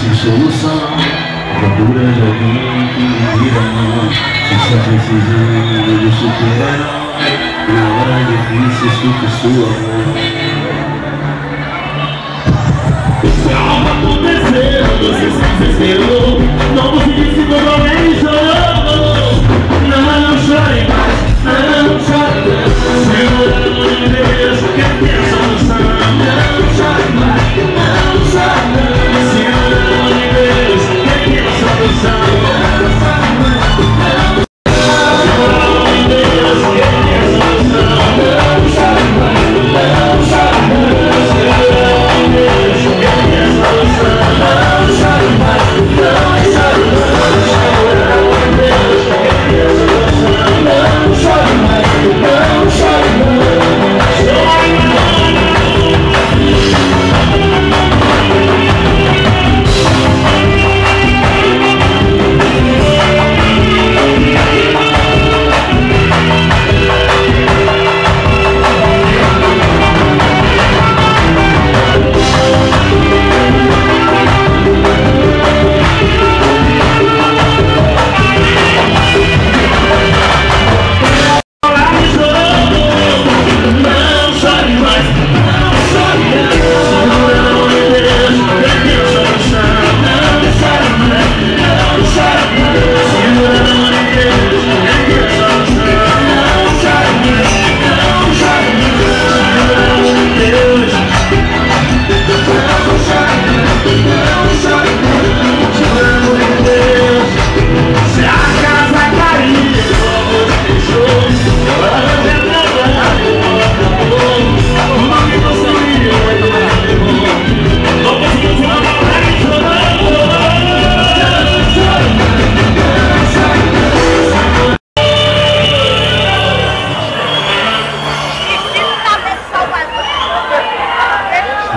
Sem solução Procura de alguém que me mão Se está precisando de super-herói Na hora difícil escuta sua voz Algo aconteceu, você se desesperou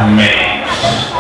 makes.